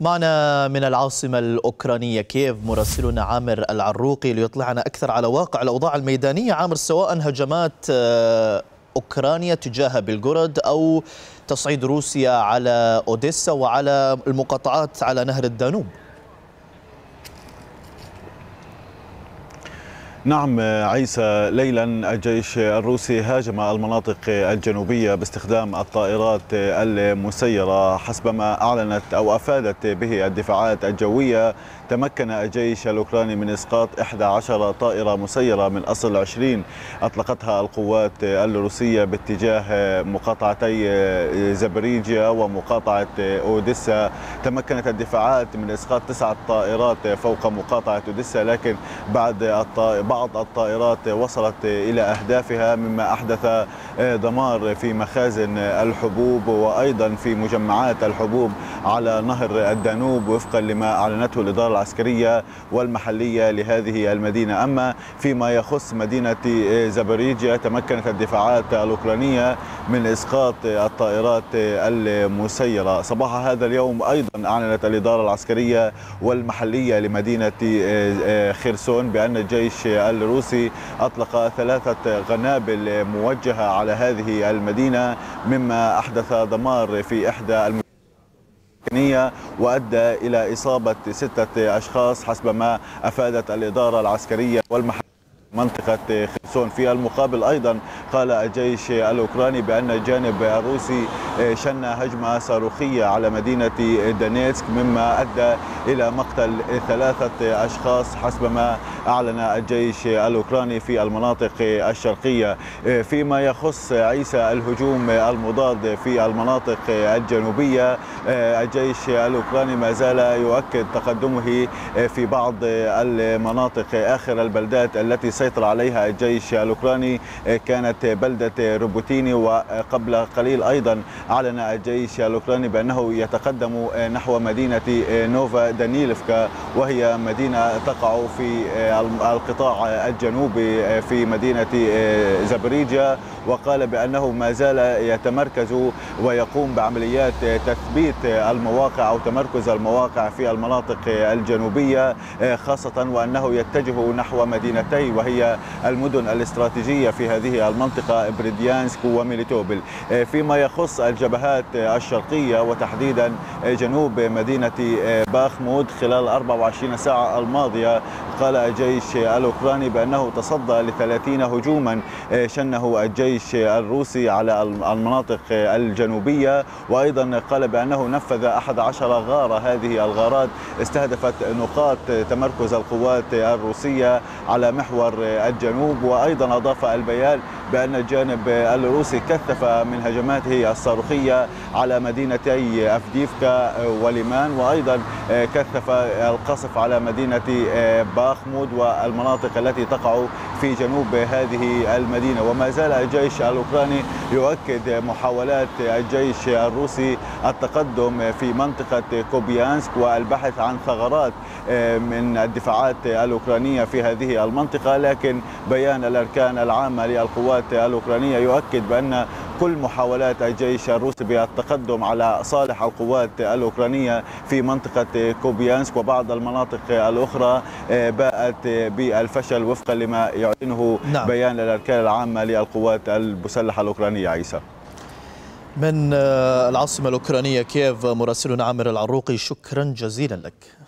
معنا من العاصمة الأوكرانية كييف مراسلنا عامر العروقي ليطلعنا أكثر على واقع الأوضاع الميدانية. عامر سواء هجمات أوكرانيا تجاه بلغورود أو تصعيد روسيا على أوديسا وعلى المقاطعات على نهر الدانوب. نعم عيسى ليلا الجيش الروسي هاجم المناطق الجنوبية باستخدام الطائرات المسيرة. حسب ما أعلنت أو أفادت به الدفاعات الجوية تمكن الجيش الأوكراني من إسقاط 11 طائرة مسيرة من أصل 20 أطلقتها القوات الروسية باتجاه مقاطعتي زبريجيا ومقاطعة أوديسا. تمكنت الدفاعات من إسقاط تسعة طائرات فوق مقاطعة أوديسا لكن بعد بعض الطائرات وصلت إلى أهدافها مما أحدث دمار في مخازن الحبوب وأيضا في مجمعات الحبوب على نهر الدانوب وفقا لما أعلنته الإدارة العسكرية والمحلية لهذه المدينة. أما فيما يخص مدينة زبريجيا تمكنت الدفاعات الأوكرانية من إسقاط الطائرات المسيرة. صباح هذا اليوم أيضا أعلنت الإدارة العسكرية والمحلية لمدينة خرسون بأن الجيش الروسي أطلق ثلاثة قنابل موجهة على هذه المدينة مما أحدث دمار في إحدى المدينة وأدى إلى إصابة ستة أشخاص حسب ما أفادت الإدارة العسكرية والمحلية منطقة خرسون. في المقابل أيضا قال الجيش الأوكراني بأن الجانب الروسي شن هجمة صاروخية على مدينة دونيتسك مما أدى إلى مقتل ثلاثة أشخاص حسب ما أعلن الجيش الأوكراني في المناطق الشرقية. فيما يخص عيسى الهجوم المضاد في المناطق الجنوبية الجيش الأوكراني ما زال يؤكد تقدمه في بعض المناطق آخر البلدات التي سيطر عليها الجيش الأوكراني كانت بلدة روبوتيني وقبل قليل أيضا أعلن الجيش الأوكراني بأنه يتقدم نحو مدينة نوفا دانيلفكا وهي مدينة تقع في القطاع الجنوبي في مدينة زبريجيا وقال بأنه ما زال يتمركز ويقوم بعمليات تثبيت المواقع أو تمركز المواقع في المناطق الجنوبية خاصة وأنه يتجه نحو مدينتي وهي المدن الاستراتيجية في هذه المنطقة بيرديانسك وميليتوبل. فيما يخص الجبهات الشرقية وتحديدا جنوب مدينة باخمود خلال 24 ساعة الماضية قال الجيش الأوكراني بأنه تصدى ل 30 هجوما شنه الجيش الروسي على المناطق الجنوبية. وأيضا قال بأنه نفذ 11 غارة. هذه الغارات استهدفت نقاط تمركز القوات الروسية على محور الجنوب وأيضا أضاف البيان بأن الجانب الروسي كثف من هجماته الصاروخية على مدينتي أفديفكا وليمان وأيضا كثف القصف على مدينة باخموت والمناطق التي تقع في جنوب هذه المدينة. وما زال الجيش الأوكراني يؤكد محاولات الجيش الروسي التقدم في منطقة كوبيانسك والبحث عن ثغرات من الدفاعات الأوكرانية في هذه المنطقة لكن بيان الأركان العامة للقوات الأوكرانية يؤكد بأن كل محاولات الجيش الروسي بالتقدم على صالح القوات الأوكرانية في منطقة كوبيانسك وبعض المناطق الأخرى باءت بالفشل وفقا لما يعلنه نعم. بيان الأركان العامة للقوات المسلحة الأوكرانية عيسى من العاصمة الأوكرانية كييف مراسلنا عامر العروقي شكرا جزيلا لك